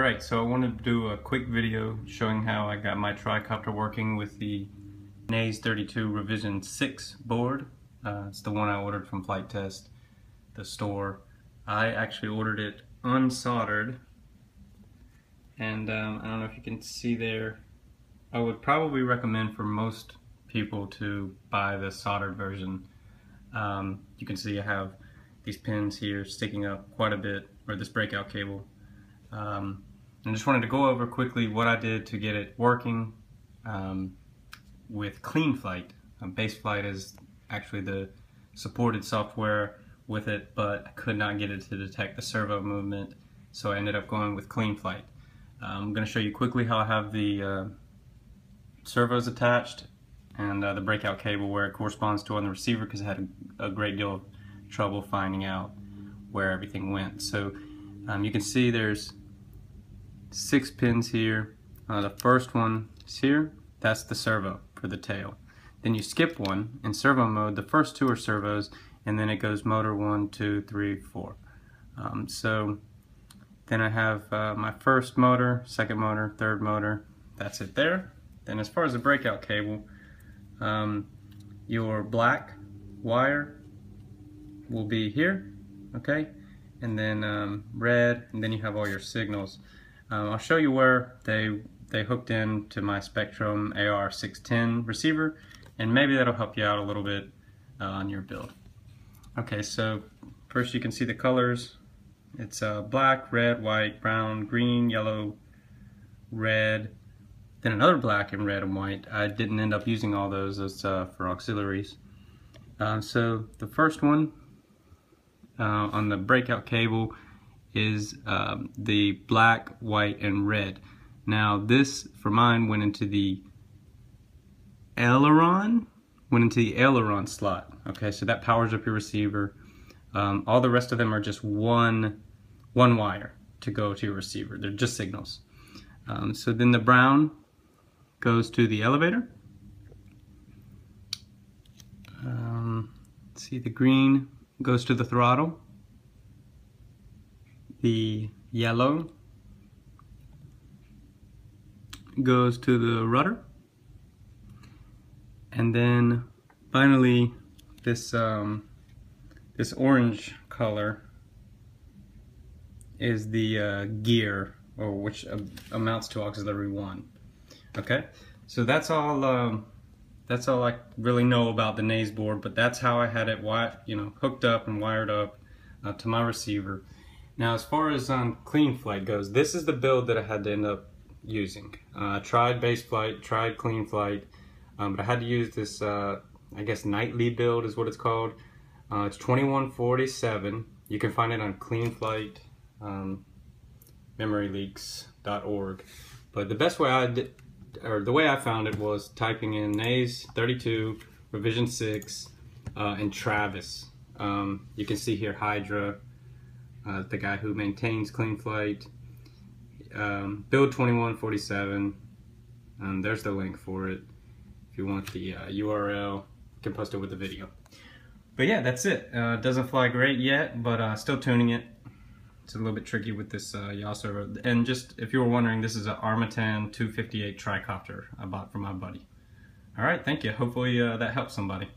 Alright, so I wanted to do a quick video showing how I got my tricopter working with the Naze 32 Revision 6 board. Uh, it's the one I ordered from Flight Test, the store. I actually ordered it unsoldered and um, I don't know if you can see there. I would probably recommend for most people to buy the soldered version. Um, you can see I have these pins here sticking up quite a bit, or this breakout cable. Um, I just wanted to go over quickly what I did to get it working um, with CleanFlight. Um, BaseFlight is actually the supported software with it, but I could not get it to detect the servo movement, so I ended up going with CleanFlight. Um, I'm going to show you quickly how I have the uh, servos attached and uh, the breakout cable where it corresponds to on the receiver because I had a, a, great deal of trouble finding out where everything went. So um, you can see there's six pins here. Uh, the first one is here. That's the servo for the tail. Then you skip one in servo mode. The first two are servos, and then it goes motor one, two, three, four. Um, so then I have uh, my first motor, second motor, third motor. That's it there. Then as far as the breakout cable, um, your black wire will be here, okay? And then um, red, and then you have all your signals. Um, I'll show you where they they hooked in to my Spektrum AR610 receiver and maybe that'll help you out a little bit uh, on your build. Okay, so first you can see the colors. It's uh, black, red, white, brown, green, yellow, red, then another black and red and white. I didn't end up using all those as uh, for auxiliaries. Uh, so the first one uh, on the breakout cable is um, the black, white, and red. Now this, for mine, went into the aileron, went into the aileron slot. Okay, so that powers up your receiver. Um, all the rest of them are just one, one wire to go to your receiver. They're just signals. Um, so then the brown goes to the elevator. Um, see the green goes to the throttle the yellow goes to the rudder. And then finally this um, this orange color is the uh, gear or which amounts to auxiliary one. Okay? So that's all um, that's all I really know about the Naze board but that's how I had it you know hooked up and wired up uh, to my receiver now, as far as um, CleanFlight goes, this is the build that I had to end up using. Uh, I tried BaseFlight, tried CleanFlight, um, but I had to use this, uh, I guess, nightly build is what it's called. Uh, it's 2147. You can find it on CleanFlight, um, memoryleaks.org. But the best way I did, or the way I found it was typing in Naze 32 revision 6 uh, and Travis. Um, you can see here Hydra, uh, the guy who maintains CleanFlight. Um, build 2147. Um, there's the link for it. If you want the uh, URL, you can post it with the video. But yeah, that's it. Uh, doesn't fly great yet, but uh, still tuning it. It's a little bit tricky with this uh, yaw servo. And just, if you were wondering, this is an Armattan 258 tricopter I bought from my buddy. All right, thank you. Hopefully uh, that helps somebody.